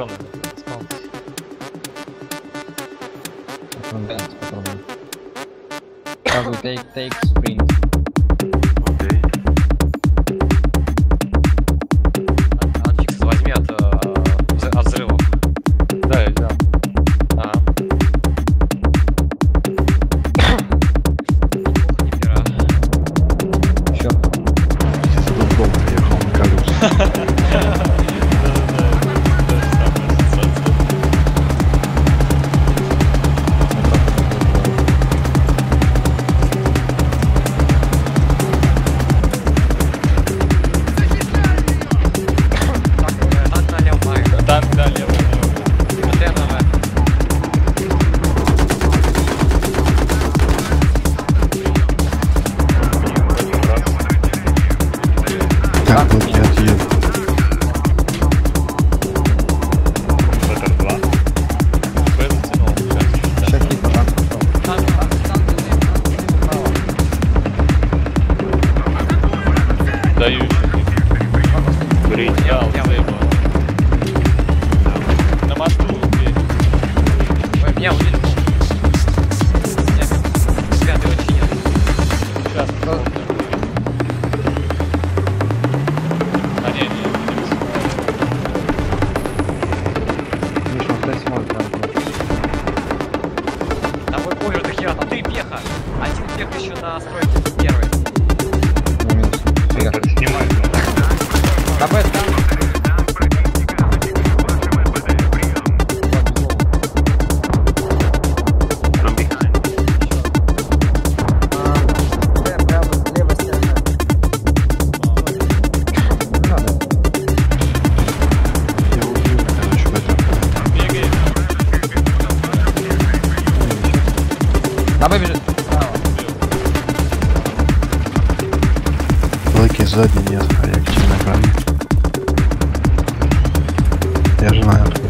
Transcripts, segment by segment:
stronę. Skąd? From that, from Take, take sprint. Давай бежит. Лаки сзади не заходи, активно правильно. Я же знаю.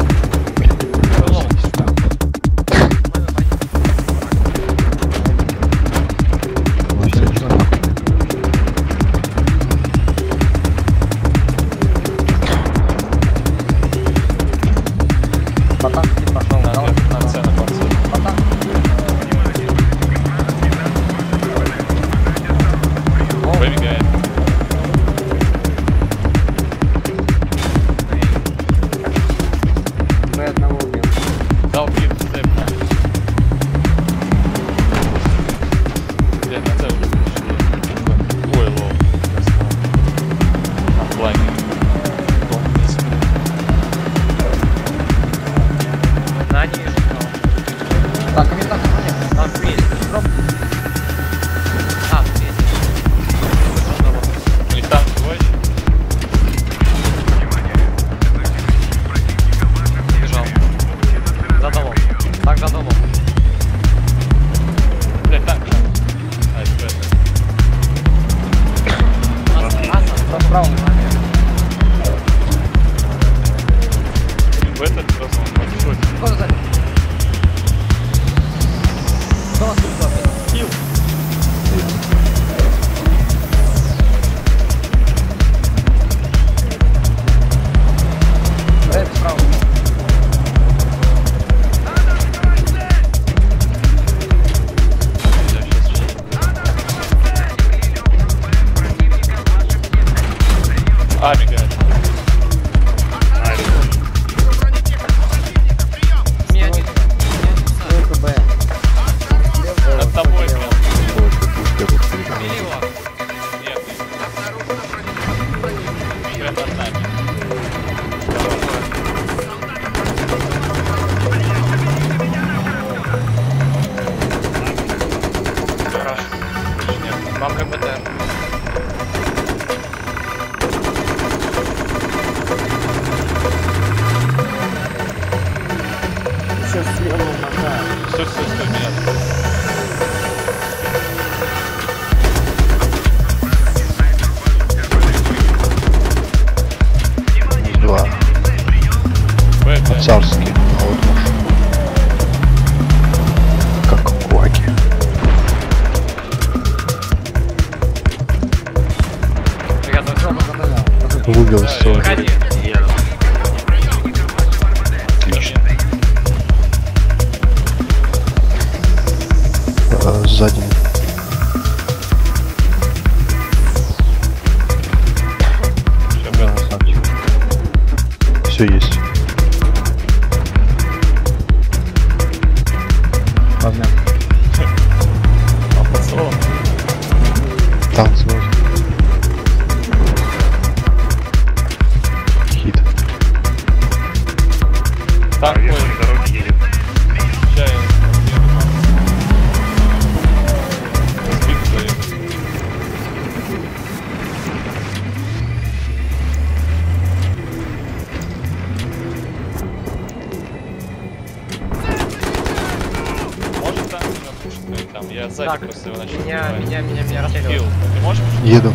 Сзади Так, просто его начал меня, убивать. меня, меня, меня Фил, расстреливают. ты можешь? Еду.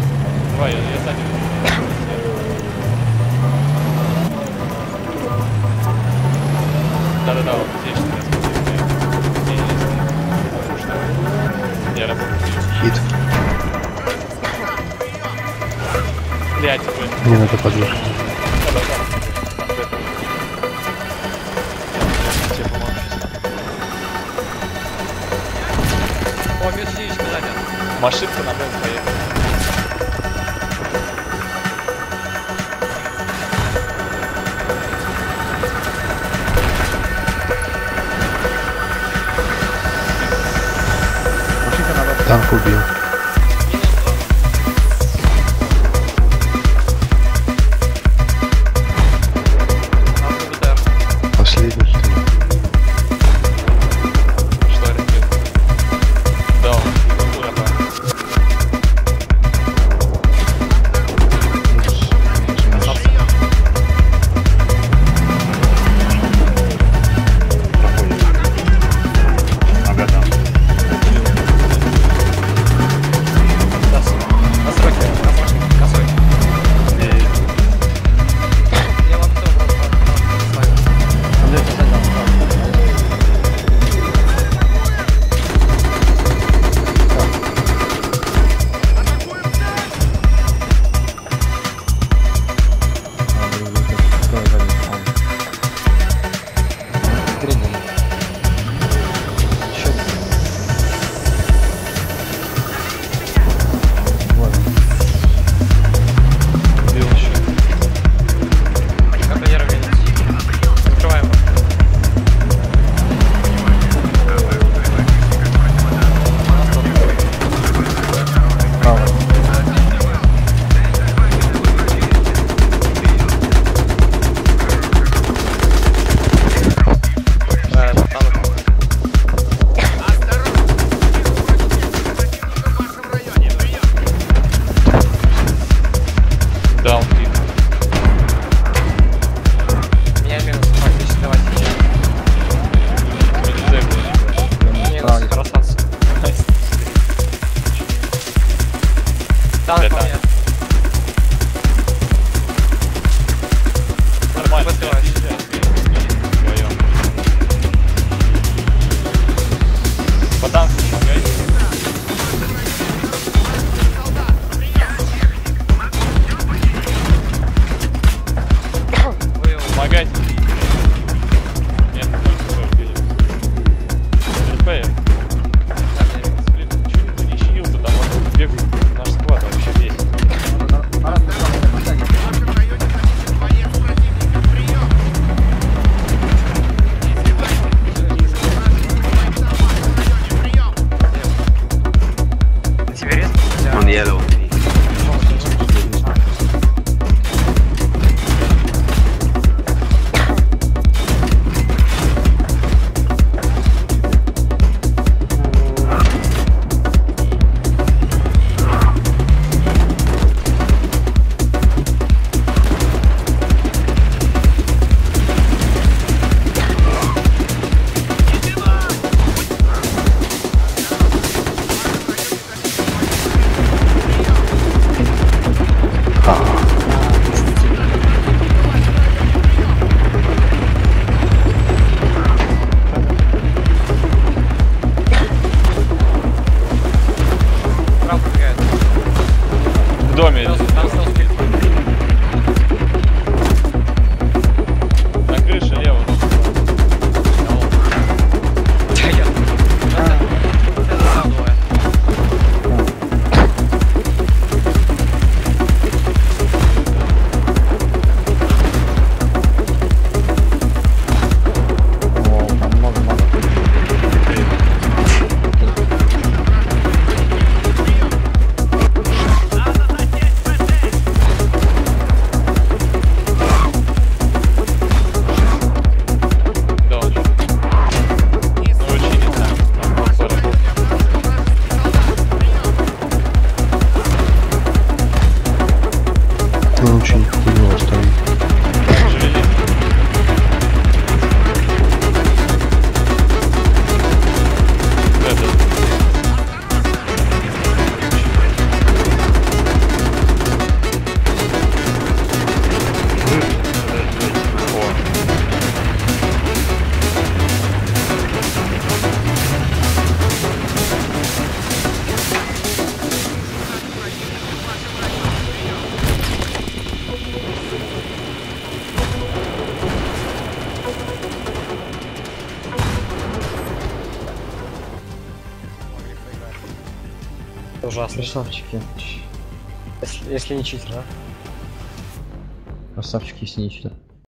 Давай, я, я сзади. Да-да-да, вот здесь. Что? Я работаю. Хит. Блядь, вы. Мне надо подвешать. Ma szybko na mękę jechać. Tank ubił. Ужасно. Красавчики. Если, если не читер, да? Красавчики, если не читать.